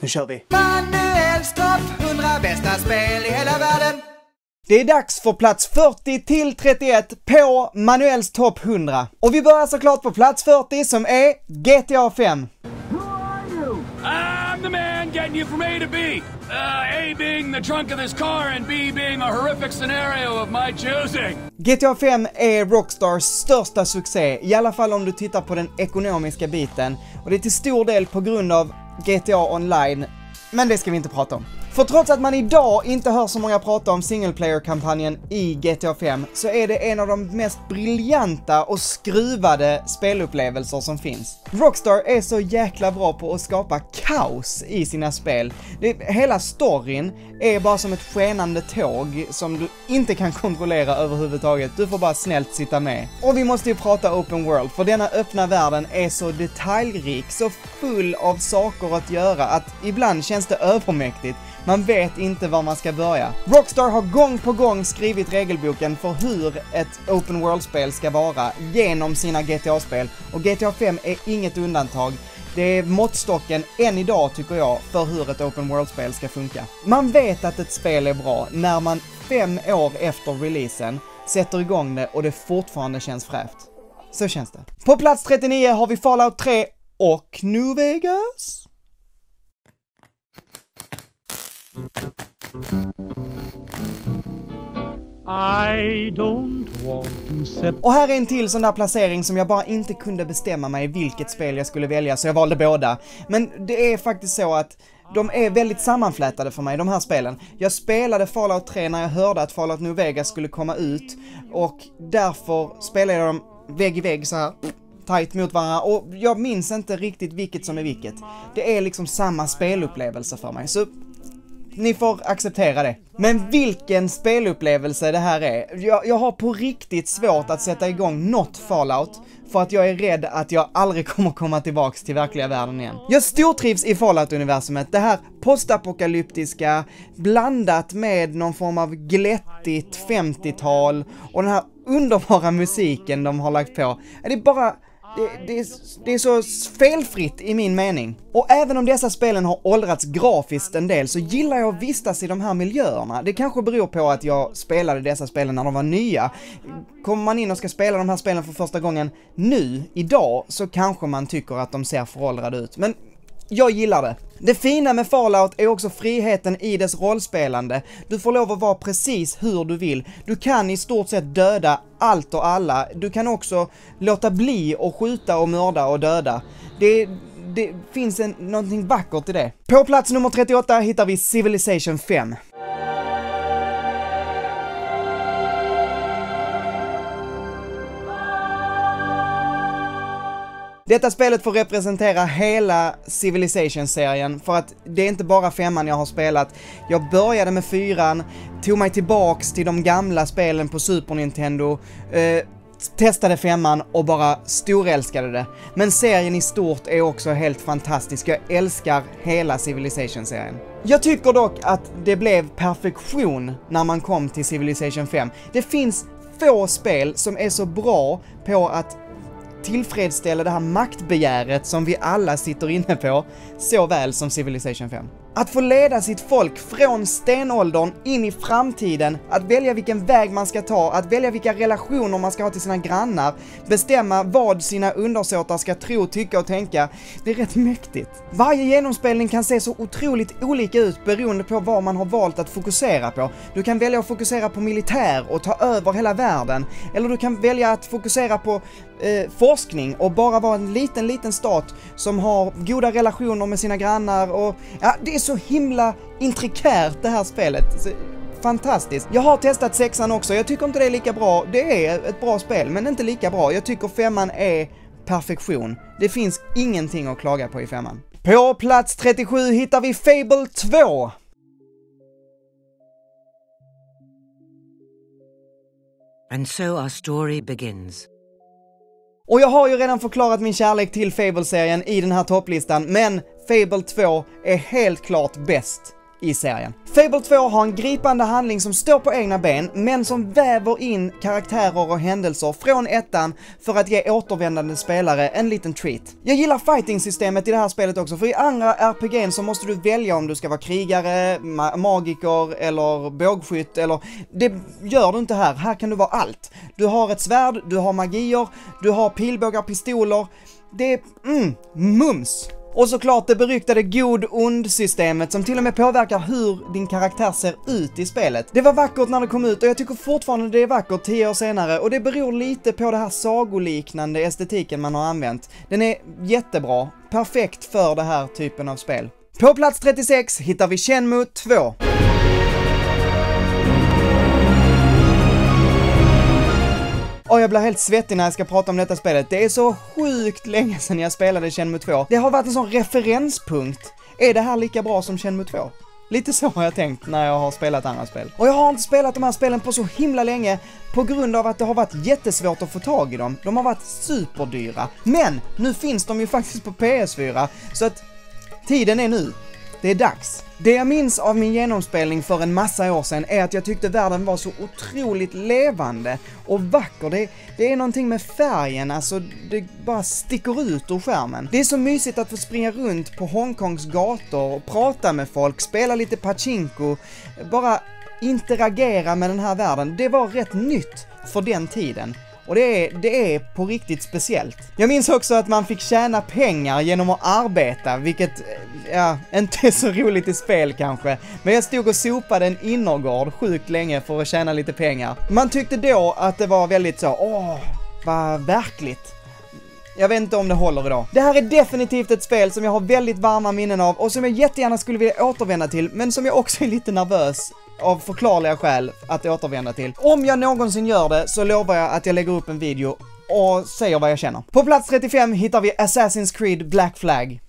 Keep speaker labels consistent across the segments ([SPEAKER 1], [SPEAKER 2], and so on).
[SPEAKER 1] Nu kör vi!
[SPEAKER 2] Manuels topp 100 bästa spel i hela världen.
[SPEAKER 1] Det är dags för plats 40 till 31 på Manuels topp 100. Och vi börjar såklart på plats 40 som är GTA 5.
[SPEAKER 3] I'm the man getting you from A to B. Uh, A being the trunk of this car and B being a horrific scenario of my choosing.
[SPEAKER 1] GTA 5 är Rockstars största succé, i alla fall om du tittar på den ekonomiska biten. Och det är till stor del på grund av GTA Online, men det ska vi inte prata om. För trots att man idag inte hör så många prata om single player-kampanjen i GTA 5 så är det en av de mest briljanta och skruvade spelupplevelser som finns. Rockstar är så jäkla bra på att skapa kaos i sina spel. Det, hela storyn är bara som ett skenande tåg som du inte kan kontrollera överhuvudtaget. Du får bara snällt sitta med. Och vi måste ju prata open world, för denna öppna världen är så detaljrik, så full av saker att göra att ibland känns det övermäktigt. Man vet inte var man ska börja. Rockstar har gång på gång skrivit regelboken för hur ett open world-spel ska vara genom sina GTA-spel och GTA 5 är inget undantag. Det är måttstocken än idag tycker jag för hur ett open world-spel ska funka. Man vet att ett spel är bra när man fem år efter releasen sätter igång det och det fortfarande känns fräscht. Så känns det. På plats 39 har vi Fallout 3 och New Vegas.
[SPEAKER 4] I don't want to set
[SPEAKER 1] och här är en till sån där placering som jag bara inte kunde bestämma mig vilket spel jag skulle välja, så jag valde båda. Men det är faktiskt så att de är väldigt sammanflätade för mig, de här spelen. Jag spelade Fallout 3 när jag hörde att Fallout New Vegas skulle komma ut, och därför spelade jag dem vägg i vägg så här tight mot varandra och jag minns inte riktigt vilket som är vilket. Det är liksom samma spelupplevelse för mig, så ni får acceptera det. Men vilken spelupplevelse det här är. Jag, jag har på riktigt svårt att sätta igång något Fallout, för att jag är rädd att jag aldrig kommer komma tillbaks till verkliga världen igen. Jag stortrivs i Fallout-universumet, det här postapokalyptiska, blandat med någon form av glättigt 50-tal och den här underbara musiken de har lagt på. Det är bara det, det, är, det är så felfritt i min mening. Och även om dessa spelen har åldrats grafiskt en del så gillar jag att vistas i de här miljöerna. Det kanske beror på att jag spelade dessa spelen när de var nya. Kommer man in och ska spela de här spelen för första gången nu, idag, så kanske man tycker att de ser föråldrade ut. Men jag gillar det. Det fina med Fallout är också friheten i dess rollspelande. Du får lov att vara precis hur du vill. Du kan i stort sett döda allt och alla. Du kan också låta bli och skjuta och mörda och döda. Det, det finns en, någonting vackert i det. På plats nummer 38 hittar vi Civilization 5. Detta spelet får representera hela Civilization-serien, för att det är inte bara femman jag har spelat. Jag började med fyran, tog mig tillbaks till de gamla spelen på Super Nintendo, eh, testade femman och bara storälskade det. Men serien i stort är också helt fantastisk, jag älskar hela Civilization-serien. Jag tycker dock att det blev perfektion när man kom till Civilization 5. Det finns få spel som är så bra på att tillfredsställa det här maktbegäret som vi alla sitter inne på, så väl som Civilization 5. Att få leda sitt folk från stenåldern in i framtiden, att välja vilken väg man ska ta, att välja vilka relationer man ska ha till sina grannar, bestämma vad sina undersåtar ska tro, tycka och tänka. Det är rätt mäktigt. Varje genomspelning kan se så otroligt olika ut beroende på vad man har valt att fokusera på. Du kan välja att fokusera på militär och ta över hela världen, eller du kan välja att fokusera på eh, forskning och bara vara en liten, liten stat som har goda relationer med sina grannar och ja, det är så himla intrikärt det här spelet. Så, fantastiskt. Jag har testat sexan också, jag tycker inte det är lika bra. Det är ett bra spel, men inte lika bra. Jag tycker femman är perfektion. Det finns ingenting att klaga på i femman. På plats 37 hittar vi Fable 2.
[SPEAKER 5] And so our story begins.
[SPEAKER 1] Och jag har ju redan förklarat min kärlek till Fable-serien i den här topplistan, men Fable 2 är helt klart bäst i serien. Fable 2 har en gripande handling som står på egna ben, men som väver in karaktärer och händelser från ettan för att ge återvändande spelare en liten treat. Jag gillar fighting-systemet i det här spelet också, för i andra RPG'n så måste du välja om du ska vara krigare, ma magiker eller bågskytt eller... Det gör du inte här, här kan du vara allt. Du har ett svärd, du har magier, du har pilbågar, pistoler. Det är, mm, mums! Och såklart det beryktade god-ond-systemet som till och med påverkar hur din karaktär ser ut i spelet. Det var vackert när det kom ut och jag tycker fortfarande det är vackert 10 år senare och det beror lite på det här sagoliknande estetiken man har använt. Den är jättebra, perfekt för den här typen av spel. På plats 36 hittar vi Shenmue 2. Och jag blir helt svettig när jag ska prata om detta spelet. Det är så sjukt länge sedan jag spelade Shenmue 2. Det har varit en sån referenspunkt. Är det här lika bra som Shenmue 2? Lite så har jag tänkt när jag har spelat andra spel. Och jag har inte spelat de här spelen på så himla länge på grund av att det har varit jättesvårt att få tag i dem. De har varit superdyra. Men nu finns de ju faktiskt på PS4, så att tiden är nu. Det är dags. Det jag minns av min genomspelning för en massa år sedan är att jag tyckte världen var så otroligt levande och vacker. Det, det är någonting med färgen, alltså det bara sticker ut ur skärmen. Det är så mysigt att få springa runt på Hongkongs gator och prata med folk, spela lite pachinko, bara interagera med den här världen. Det var rätt nytt för den tiden. Och det är, det är på riktigt speciellt. Jag minns också att man fick tjäna pengar genom att arbeta, vilket, eh, ja, inte är så roligt i spel kanske. Men jag stod och sopade en innergård sjukt länge för att tjäna lite pengar. Man tyckte då att det var väldigt så, åh, vad verkligt. Jag vet inte om det håller idag. Det här är definitivt ett spel som jag har väldigt varma minnen av och som jag jättegärna skulle vilja återvända till, men som jag också är lite nervös av förklarliga skäl att återvända till. Om jag någonsin gör det så lovar jag att jag lägger upp en video och säger vad jag känner. På plats 35 hittar vi Assassin's Creed Black Flag.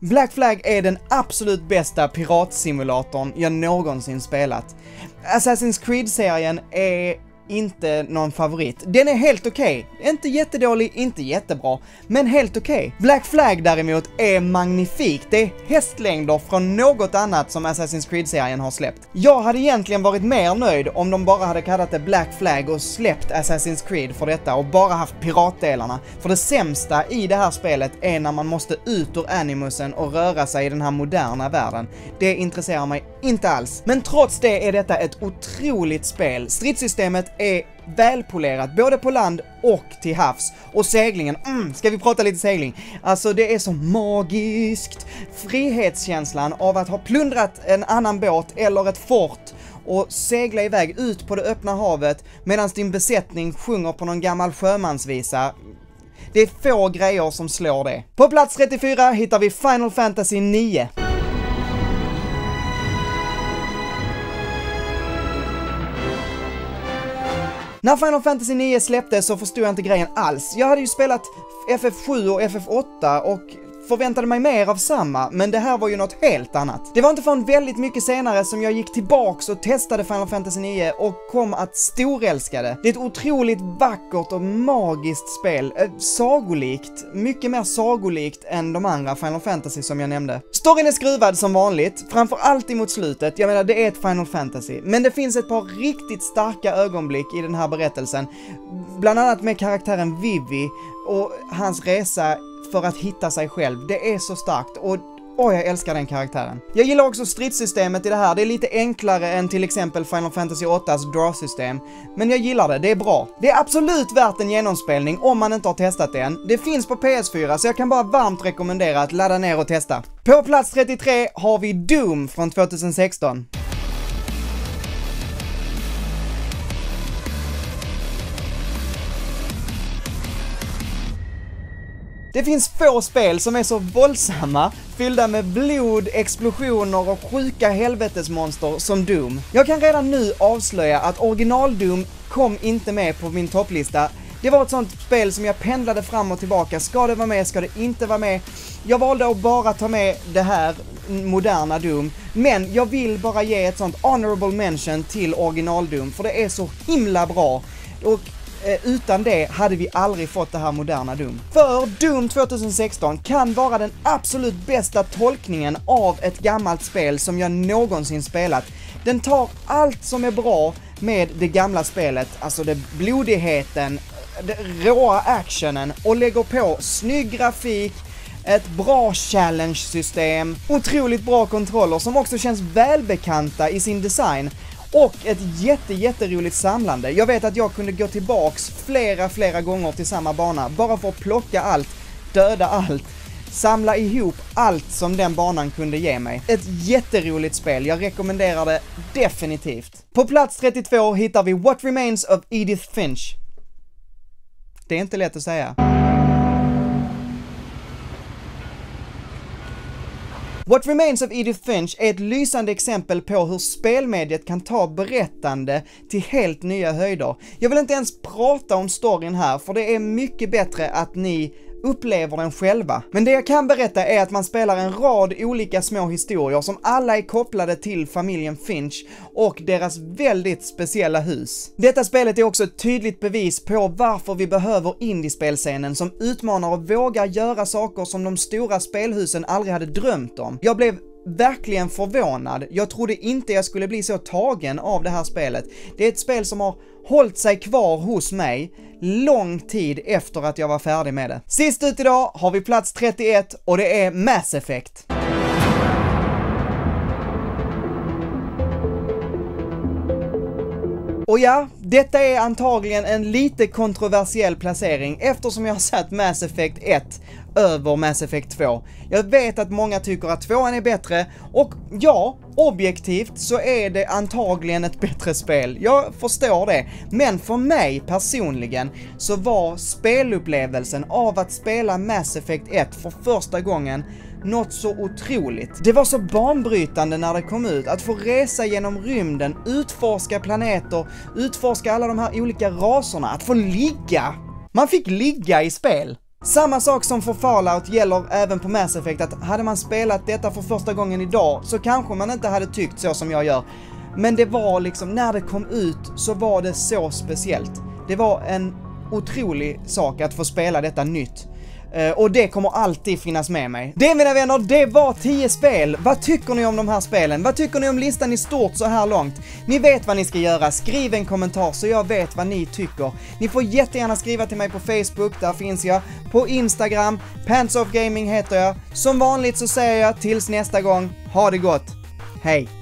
[SPEAKER 1] Black Flag är den absolut bästa piratsimulatorn jag någonsin spelat. Assassin's Creed-serien är inte någon favorit. Den är helt okej. Okay. Inte jättedålig, inte jättebra, men helt okej. Okay. Black Flag däremot är magnifik. Det är hästlängder från något annat som Assassin's Creed-serien har släppt. Jag hade egentligen varit mer nöjd om de bara hade kallat det Black Flag och släppt Assassin's Creed för detta och bara haft piratdelarna. För det sämsta i det här spelet är när man måste ut ur animusen och röra sig i den här moderna världen. Det intresserar mig inte alls. Men trots det är detta ett otroligt spel. Stridssystemet är välpolerat, både på land och till havs. Och seglingen, mm, ska vi prata lite segling? Alltså det är så magiskt! Frihetskänslan av att ha plundrat en annan båt eller ett fort och segla iväg ut på det öppna havet medan din besättning sjunger på någon gammal sjömansvisa. Det är få grejer som slår det. På plats 34 hittar vi Final Fantasy 9. När Final Fantasy 9 släpptes så förstod jag inte grejen alls. Jag hade ju spelat FF7 och FF8 och förväntade mig mer av samma, men det här var ju något helt annat. Det var inte förrän väldigt mycket senare som jag gick tillbaks och testade Final Fantasy 9 och kom att storälska det. Det är ett otroligt vackert och magiskt spel, eh, sagolikt, mycket mer sagolikt än de andra Final Fantasy som jag nämnde. Storyn är skruvad som vanligt, framförallt emot slutet, jag menar det är ett Final Fantasy, men det finns ett par riktigt starka ögonblick i den här berättelsen, bland annat med karaktären Vivi och hans resa för att hitta sig själv. Det är så starkt och Åh, jag älskar den karaktären. Jag gillar också stridssystemet i det här, det är lite enklare än till exempel Final Fantasy 8s draw-system. Men jag gillar det, det är bra. Det är absolut värt en genomspelning om man inte har testat det än. Det finns på PS4, så jag kan bara varmt rekommendera att ladda ner och testa. På plats 33 har vi Doom från 2016. Det finns få spel som är så våldsamma, fyllda med blod, explosioner och sjuka helvetesmonster som Doom. Jag kan redan nu avslöja att original Doom kom inte med på min topplista. Det var ett sånt spel som jag pendlade fram och tillbaka, ska det vara med, ska det inte vara med? Jag valde att bara ta med det här moderna Doom, men jag vill bara ge ett sånt honorable mention till original Doom, för det är så himla bra. Och Eh, utan det hade vi aldrig fått det här moderna Doom. För Doom 2016 kan vara den absolut bästa tolkningen av ett gammalt spel som jag någonsin spelat. Den tar allt som är bra med det gamla spelet, alltså det blodigheten, det råa actionen och lägger på snygg grafik, ett bra challenge-system, otroligt bra kontroller som också känns välbekanta i sin design och ett jätte, jätteroligt samlande. Jag vet att jag kunde gå tillbaks flera, flera gånger till samma bana bara för att plocka allt, döda allt, samla ihop allt som den banan kunde ge mig. Ett jätteroligt spel, jag rekommenderar det definitivt. På plats 32 hittar vi What Remains of Edith Finch. Det är inte lätt att säga. What Remains of Edith Finch är ett lysande exempel på hur spelmediet kan ta berättande till helt nya höjder. Jag vill inte ens prata om storyn här, för det är mycket bättre att ni upplever den själva. Men det jag kan berätta är att man spelar en rad olika små historier som alla är kopplade till familjen Finch och deras väldigt speciella hus. Detta spelet är också ett tydligt bevis på varför vi behöver indiespelscenen som utmanar och vågar göra saker som de stora spelhusen aldrig hade drömt om. Jag blev verkligen förvånad. Jag trodde inte jag skulle bli så tagen av det här spelet. Det är ett spel som har hållit sig kvar hos mig lång tid efter att jag var färdig med det. Sist ut idag har vi plats 31 och det är Mass Effect. Och ja, detta är antagligen en lite kontroversiell placering eftersom jag har satt Mass Effect 1 över Mass Effect 2. Jag vet att många tycker att 2 är bättre och ja, objektivt så är det antagligen ett bättre spel. Jag förstår det. Men för mig personligen så var spelupplevelsen av att spela Mass Effect 1 för första gången något så otroligt. Det var så banbrytande när det kom ut, att få resa genom rymden, utforska planeter, utforska alla de här olika raserna, att få ligga. Man fick ligga i spel. Samma sak som för Fallout gäller även på Mass Effect, att hade man spelat detta för första gången idag så kanske man inte hade tyckt så som jag gör. Men det var liksom, när det kom ut så var det så speciellt. Det var en otrolig sak att få spela detta nytt. Eh, och det kommer alltid finnas med mig. Det mina vänner, det var 10 spel. Vad tycker ni om de här spelen? Vad tycker ni om listan i stort så här långt? Ni vet vad ni ska göra, skriv en kommentar så jag vet vad ni tycker. Ni får jättegärna skriva till mig på Facebook, där finns jag. På Instagram, Pants Gaming heter jag. Som vanligt så säger jag tills nästa gång, ha det gott. Hej!